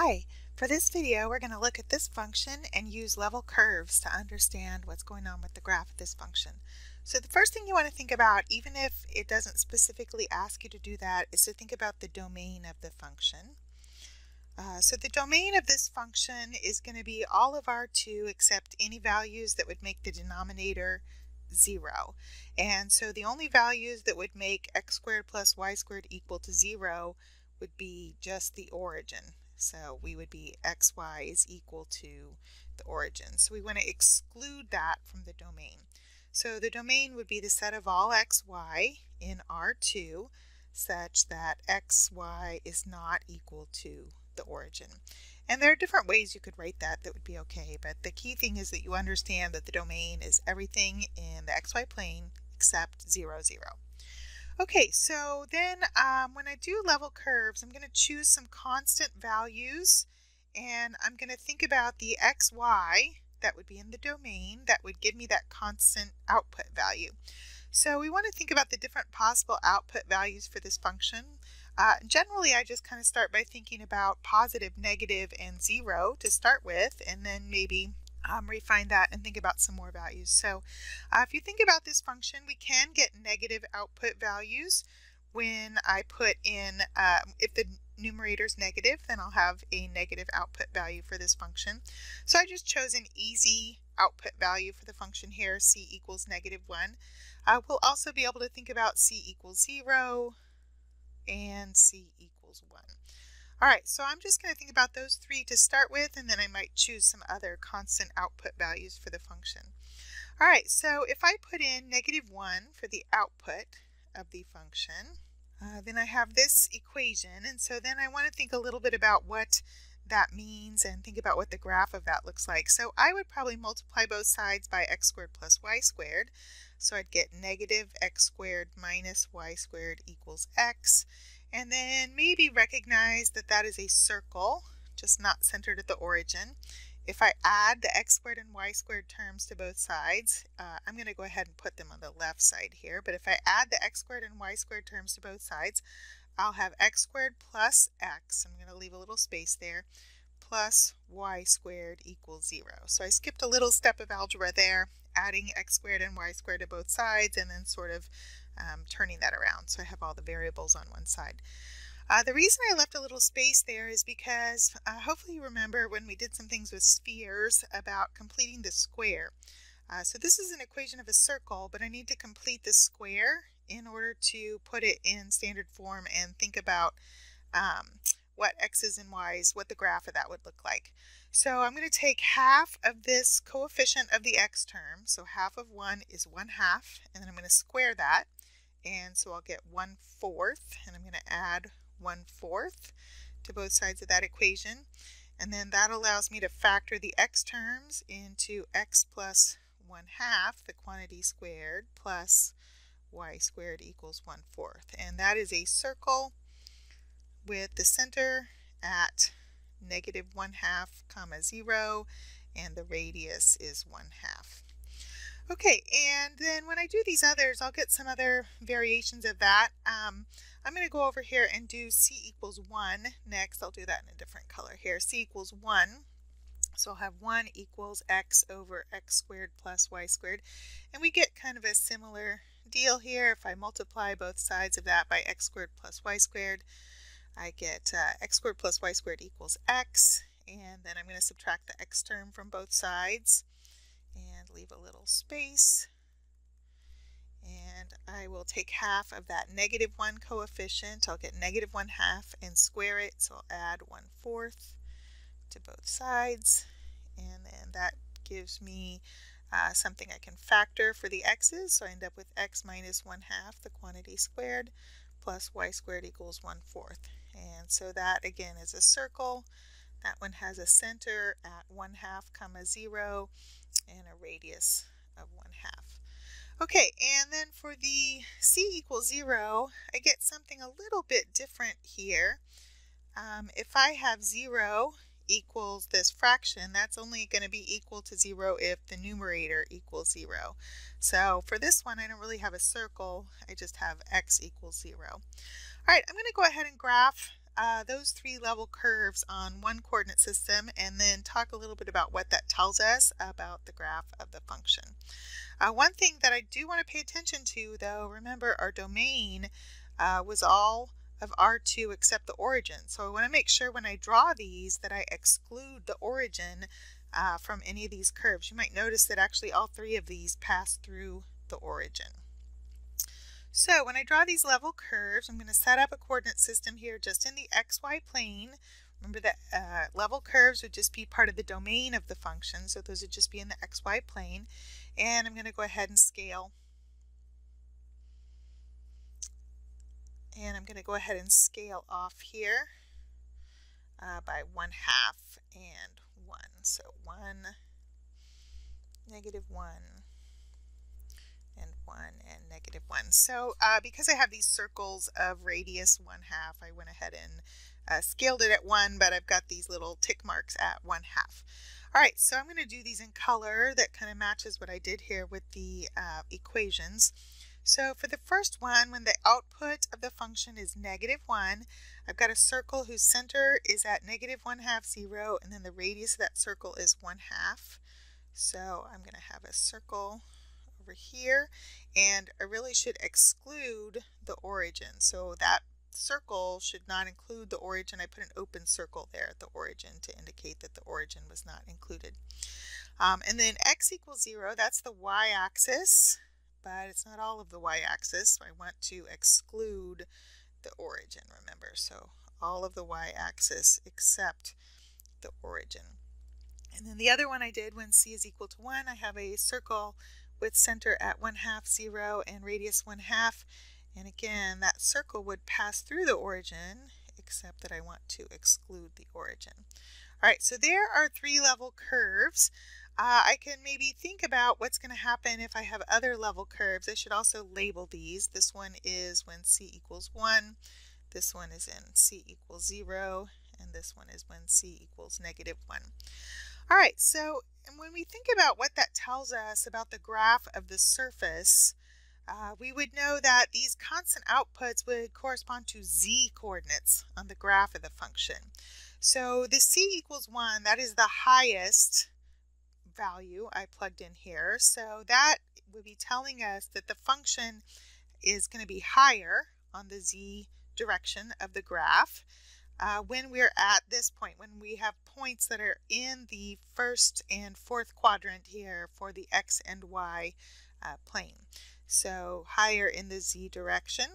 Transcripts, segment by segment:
Hi, for this video we're going to look at this function and use level curves to understand what's going on with the graph of this function. So the first thing you want to think about, even if it doesn't specifically ask you to do that, is to think about the domain of the function. Uh, so the domain of this function is going to be all of R2 except any values that would make the denominator 0. And so the only values that would make x squared plus y squared equal to 0 would be just the origin. So we would be xy is equal to the origin. So we want to exclude that from the domain. So the domain would be the set of all xy in R2 such that xy is not equal to the origin. And there are different ways you could write that that would be okay, but the key thing is that you understand that the domain is everything in the xy plane except 0, 0. Okay, so then um, when I do level curves, I'm going to choose some constant values and I'm going to think about the xy that would be in the domain that would give me that constant output value. So we want to think about the different possible output values for this function. Uh, generally, I just kind of start by thinking about positive, negative, and zero to start with, and then maybe um, refine that and think about some more values. So uh, if you think about this function, we can get negative output values when I put in, um, if the numerator is negative, then I'll have a negative output value for this function. So I just chose an easy output value for the function here, c equals negative 1. Uh, we'll also be able to think about c equals 0 and c equals 1. All right, so I'm just going to think about those three to start with, and then I might choose some other constant output values for the function. All right, so if I put in negative 1 for the output of the function, uh, then I have this equation, and so then I want to think a little bit about what that means and think about what the graph of that looks like. So I would probably multiply both sides by x squared plus y squared. So I'd get negative x squared minus y squared equals x and then maybe recognize that that is a circle, just not centered at the origin. If I add the x squared and y squared terms to both sides, uh, I'm going to go ahead and put them on the left side here. But if I add the x squared and y squared terms to both sides, I'll have x squared plus x. I'm going to leave a little space there plus y squared equals 0. So I skipped a little step of algebra there, adding x squared and y squared to both sides, and then sort of um, turning that around. So I have all the variables on one side. Uh, the reason I left a little space there is because uh, hopefully you remember when we did some things with spheres about completing the square. Uh, so this is an equation of a circle, but I need to complete the square in order to put it in standard form and think about um, what x's and y's, what the graph of that would look like. So I'm going to take half of this coefficient of the x term, so half of 1 is 1 half, and then I'm going to square that, and so I'll get 1 fourth, and I'm going to add 1 fourth to both sides of that equation, and then that allows me to factor the x terms into x plus 1 half, the quantity squared, plus y squared equals 1 fourth. And that is a circle with the center at negative 1 half comma 0 and the radius is 1 half. Okay, and then when I do these others, I'll get some other variations of that. Um, I'm going to go over here and do c equals 1 next. I'll do that in a different color here. c equals 1. So I'll have 1 equals x over x squared plus y squared. And we get kind of a similar deal here. If I multiply both sides of that by x squared plus y squared, I get uh, x squared plus y squared equals x, and then I'm going to subtract the x term from both sides leave a little space. And I will take half of that negative 1 coefficient. I'll get negative 1 half and square it, so I'll add 1 fourth to both sides. And then that gives me uh, something I can factor for the x's, so I end up with x minus 1 half, the quantity squared, plus y squared equals 1 fourth. And so that again is a circle. That one has a center at 1 half comma 0 and a radius of 1 half. Okay, and then for the c equals 0, I get something a little bit different here. Um, if I have 0 equals this fraction, that's only going to be equal to 0 if the numerator equals 0. So for this one, I don't really have a circle. I just have x equals 0. All right, I'm going to go ahead and graph uh, those three level curves on one coordinate system and then talk a little bit about what that tells us about the graph of the function. Uh, one thing that I do want to pay attention to though, remember our domain uh, was all of R2 except the origin. So I want to make sure when I draw these that I exclude the origin uh, from any of these curves. You might notice that actually all three of these pass through the origin. So when I draw these level curves, I'm going to set up a coordinate system here just in the xy plane. Remember that uh, level curves would just be part of the domain of the function, so those would just be in the xy plane. And I'm going to go ahead and scale and I'm going to go ahead and scale off here uh, by 1 half and 1. So 1, negative 1, and 1, and negative 1. So uh, because I have these circles of radius 1 half, I went ahead and uh, scaled it at 1, but I've got these little tick marks at 1 half. All right, so I'm going to do these in color that kind of matches what I did here with the uh, equations. So for the first one, when the output of the function is negative 1, I've got a circle whose center is at negative 1 half 0, and then the radius of that circle is 1 half. So I'm going to have a circle over here, and I really should exclude the origin. So that circle should not include the origin. I put an open circle there at the origin to indicate that the origin was not included. Um, and then x equals 0, that's the y-axis but it's not all of the y-axis. So I want to exclude the origin, remember. So all of the y-axis except the origin. And then the other one I did when c is equal to 1, I have a circle with center at 1 half 0 and radius 1 half. And again, that circle would pass through the origin, except that I want to exclude the origin. All right, so there are three level curves uh, I can maybe think about what's going to happen if I have other level curves. I should also label these. This one is when c equals 1. This one is in c equals 0. And this one is when c equals negative 1. All right, so when we think about what that tells us about the graph of the surface, uh, we would know that these constant outputs would correspond to z coordinates on the graph of the function. So the c equals 1, that is the highest value I plugged in here. So that would be telling us that the function is going to be higher on the z direction of the graph uh, when we're at this point, when we have points that are in the first and fourth quadrant here for the x and y uh, plane. So higher in the z direction.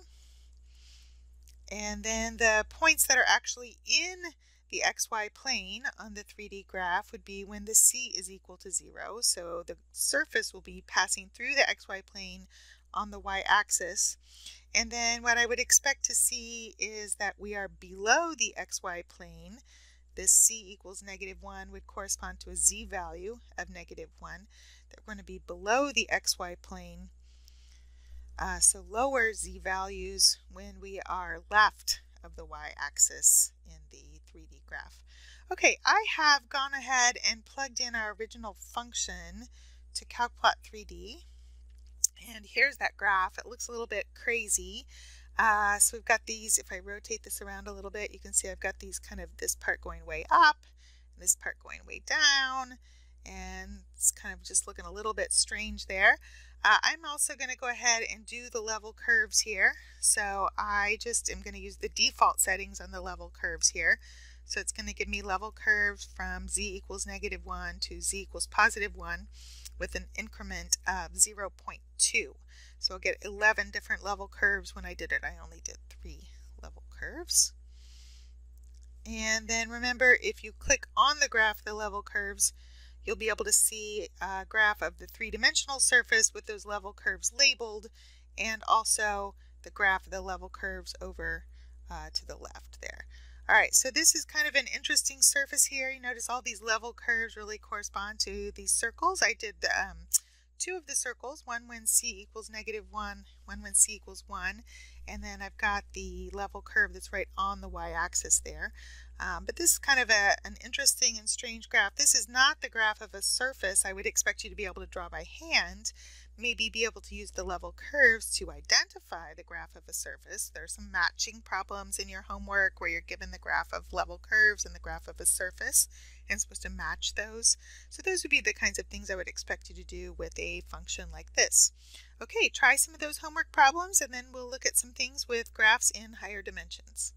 And then the points that are actually in the xy plane on the 3D graph would be when the c is equal to 0. So the surface will be passing through the xy plane on the y-axis. And then what I would expect to see is that we are below the xy plane. This c equals negative 1 would correspond to a z value of negative 1. That we're going to be below the xy plane. Uh, so lower z values when we are left of the y-axis in the 3D graph. Okay, I have gone ahead and plugged in our original function to CalcPlot 3D. And here's that graph. It looks a little bit crazy. Uh, so we've got these, if I rotate this around a little bit, you can see I've got these kind of this part going way up and this part going way down. And it's kind of just looking a little bit strange there. Uh, I'm also going to go ahead and do the level curves here. So I just am going to use the default settings on the level curves here. So it's going to give me level curves from z equals negative 1 to z equals positive 1 with an increment of 0.2. So I'll get 11 different level curves. When I did it, I only did three level curves. And then remember, if you click on the graph the level curves, you'll be able to see a graph of the three-dimensional surface with those level curves labeled and also the graph of the level curves over uh, to the left there. All right, so this is kind of an interesting surface here. You notice all these level curves really correspond to these circles. I did um, two of the circles, one when c equals negative 1, one when c equals 1, and then I've got the level curve that's right on the y-axis there. Um, but this is kind of a, an interesting and strange graph. This is not the graph of a surface I would expect you to be able to draw by hand maybe be able to use the level curves to identify the graph of a surface. There are some matching problems in your homework where you're given the graph of level curves and the graph of a surface and supposed to match those. So those would be the kinds of things I would expect you to do with a function like this. Okay, try some of those homework problems and then we'll look at some things with graphs in higher dimensions.